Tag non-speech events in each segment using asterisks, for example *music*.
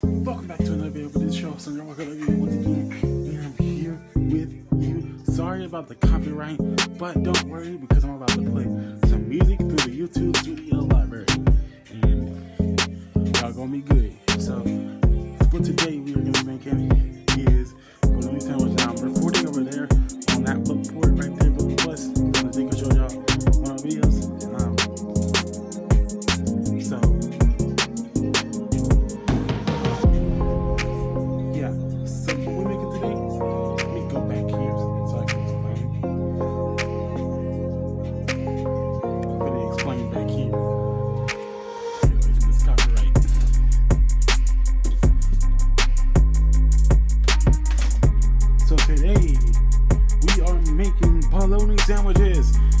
Welcome back to another video for this show. So, you're welcome again once again, and I'm here with you. Sorry about the copyright, but don't worry because I'm about to play some music through the YouTube Studio Library, and y'all gonna be good. So, for today, we are gonna be making is bologna sandwich. Now, I'm recording over there on that book sandwiches.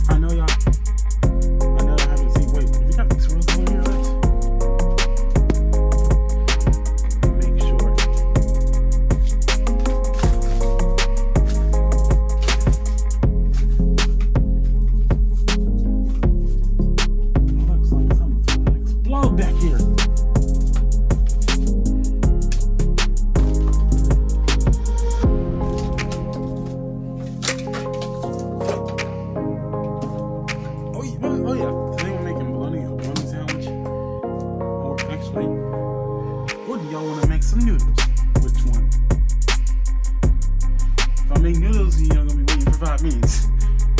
I make noodles, you're gonna be waiting for five minutes.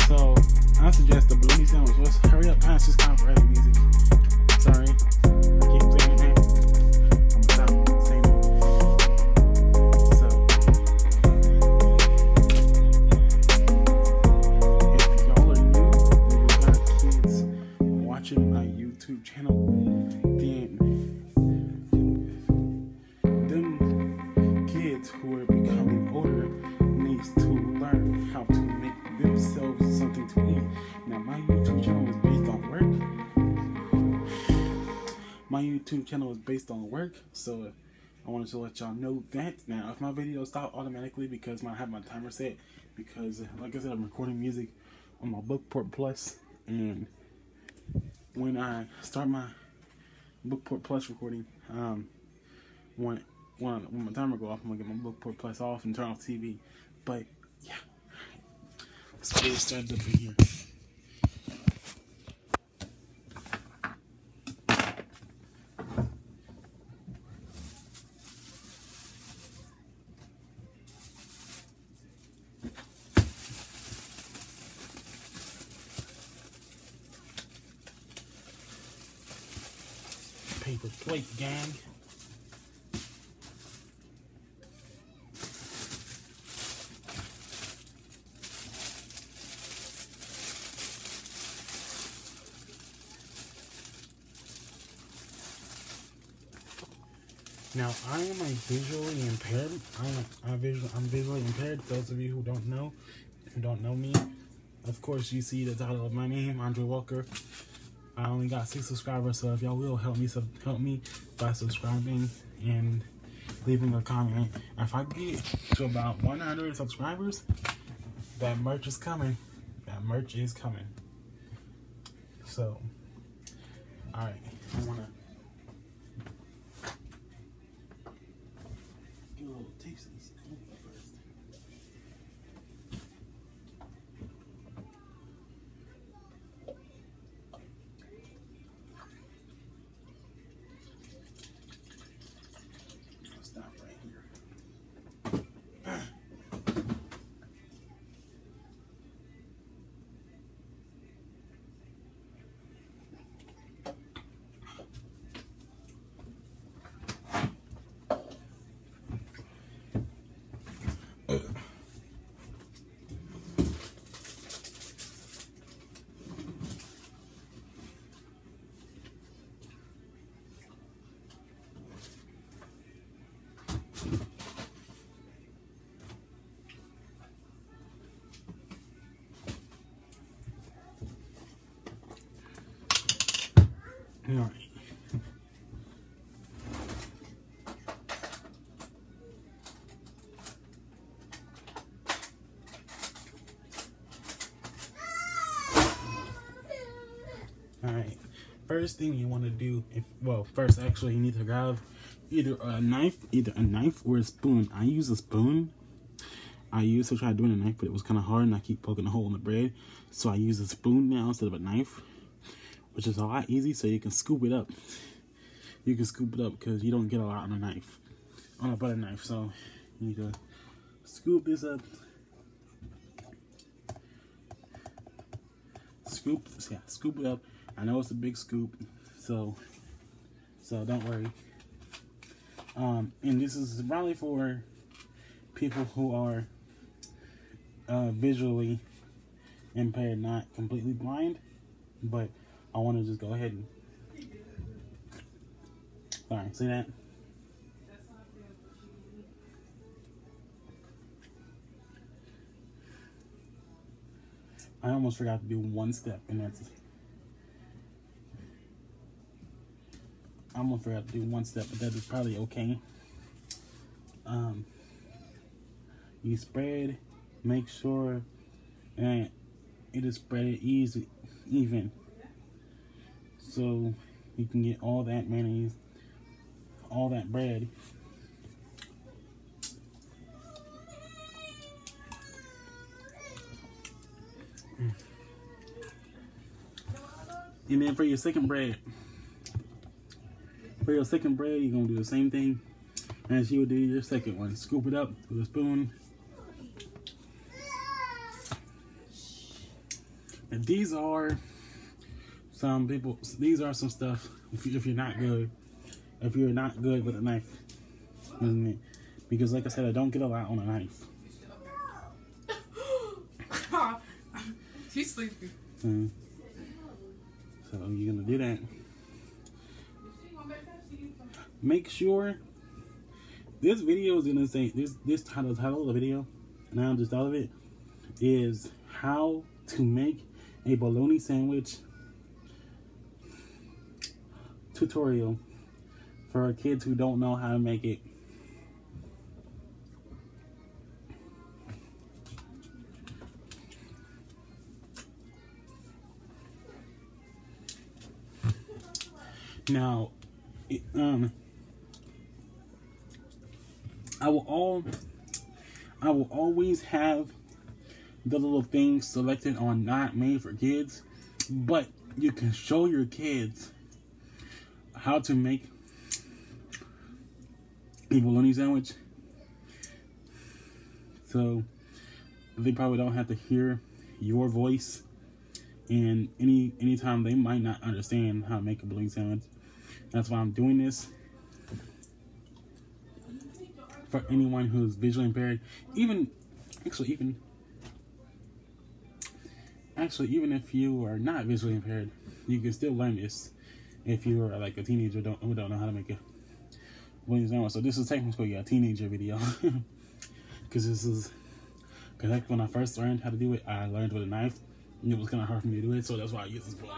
So I suggest the bologna sandwich. Let's hurry up past this copyrighted music. Sorry. I keep saying it, man. I'm gonna My YouTube channel is based on work, so I wanted to let y'all know that. Now if my videos stop automatically because I have my timer set, because like I said I'm recording music on my Bookport Plus and when I start my Bookport Plus recording, um, when when when my timer go off, I'm gonna get my Bookport Plus off and turn off TV. But yeah, let's get started up in here. Paper plate gang. Now I am a visually impaired. I am I I'm visually impaired. Those of you who don't know, who don't know me, of course you see the title of my name, Andre Walker. I only got six subscribers, so if y'all will help me, sub help me by subscribing and leaving a comment. If I get to about 100 subscribers, that merch is coming. That merch is coming. So, all right, I wanna All right. All right. First thing you want to do, if well, first actually you need to grab either a knife, either a knife or a spoon. I use a spoon. I used to try doing a knife, but it was kind of hard, and I keep poking a hole in the bread. So I use a spoon now instead of a knife, which is a lot easy. So you can scoop it up. You can scoop it up because you don't get a lot on a knife, on a butter knife. So you need to scoop this up. Scoop, yeah, scoop it up. I know it's a big scoop, so so don't worry. Um, and this is probably for people who are uh, visually impaired, not completely blind. But I want to just go ahead and. Alright, see that? I almost forgot to do one step, and that's. I almost forgot to do one step, but that is probably okay. Um, you spread, make sure that it is spread easy, even, so you can get all that mayonnaise, all that bread. And then for your second bread, for your second bread, you're gonna do the same thing as you would do your second one. Scoop it up with a spoon. And these are some people, these are some stuff if, you, if you're not good, if you're not good with a knife, isn't it? Because like I said, I don't get a lot on a knife. *laughs* She's sleepy. Mm. So you're gonna do that. Make sure this video is gonna say this this title title of the video, and I just thought of it, is how to make a bologna sandwich tutorial for kids who don't know how to make it. Now, um, I will all, I will always have the little things selected on not made for kids, but you can show your kids how to make a bologna sandwich. So they probably don't have to hear your voice and any anytime they might not understand how to make a bologna sandwich. That's why I'm doing this for anyone who's visually impaired. Even actually even actually even if you are not visually impaired, you can still learn this if you are like a teenager don't who don't know how to make a sandwich. So this is technically a teenager video *laughs* because this is because like when I first learned how to do it, I learned with a knife. And it was kind of hard for me to do it, so that's why I use this spoon.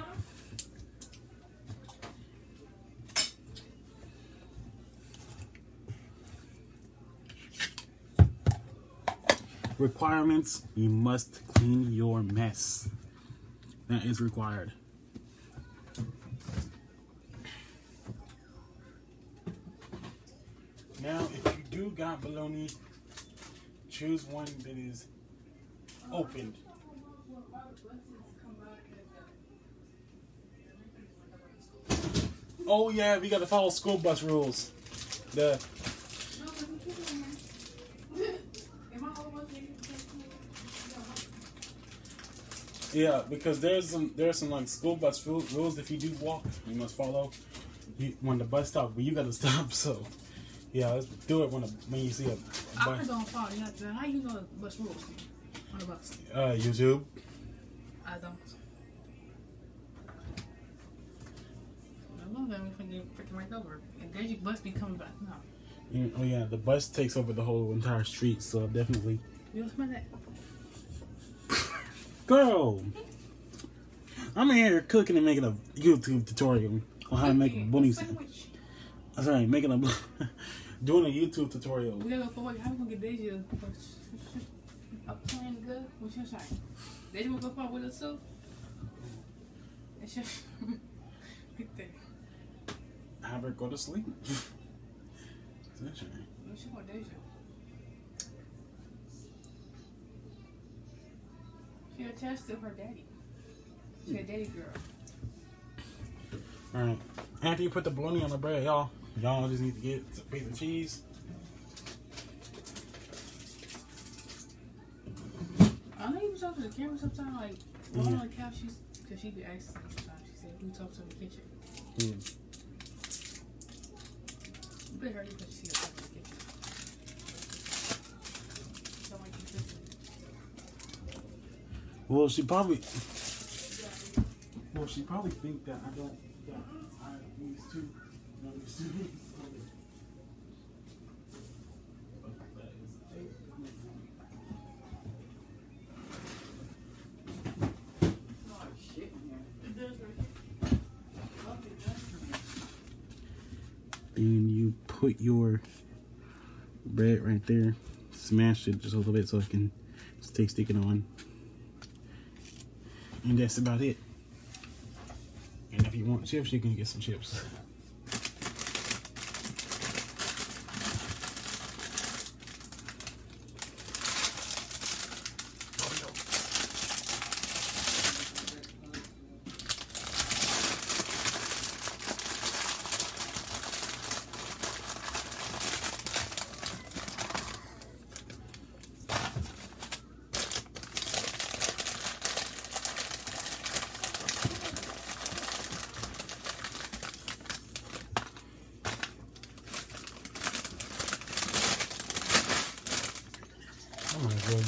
Requirements, you must clean your mess. That is required. Now, if you do got bologna, choose one that is opened. Oh yeah, we gotta follow school bus rules. The yeah, because there's some there's some like school bus rules. If you do walk, you must follow. When the bus stops, but you gotta *laughs* stop. So yeah, let's do it when a, when you see a, I don't follow. You know, how you know the bus rules on the bus? Uh, YouTube. I don't. I love that we can get freaking right over. And then you bus be coming back now. Yeah, Oh yeah, the bus takes over the whole entire street. So definitely, You smell that? *laughs* girl. I'm in here cooking and making a YouTube tutorial on how to make a bologna sandwich. Sandwich. Sorry, making a *laughs* doing a YouTube tutorial. We gotta go for work. How we gonna get Deja? Up playing good? What's your shot? Deja wanna go far with us too? It's your *laughs* right there. Have her go to sleep. Sunshine. No, she want Deja. She attached to her daddy. She a daddy girl. All right. After you put the bologna on the bread, y'all, y'all just need to get some piece of cheese. I know you talk to the camera sometimes, like, Mhm. mm on the couch, she's, cause she be asking me sometimes, she said, who talks in the kitchen? Mm. You better hurry because she talk in the kitchen. Sound like you listening. Well, she probably. Well, she probably think that I don't. That I use two. Then you put your bread right there. Smash it just a little bit so it can stay sticking on. And that's about it. And if you want chips, you can get some chips.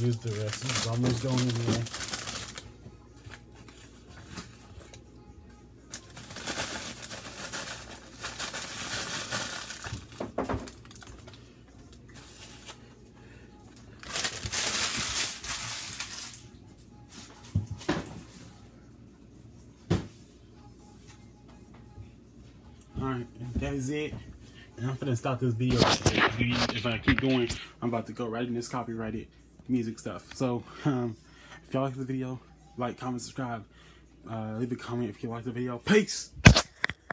Use the rest. It's almost going anyway. Alright, that is it. And I'm gonna stop this video. If I keep going, I'm about to go writing this copyrighted music stuff. So, um, if y'all like the video, like, comment, subscribe, uh, leave a comment if you like the video. Peace!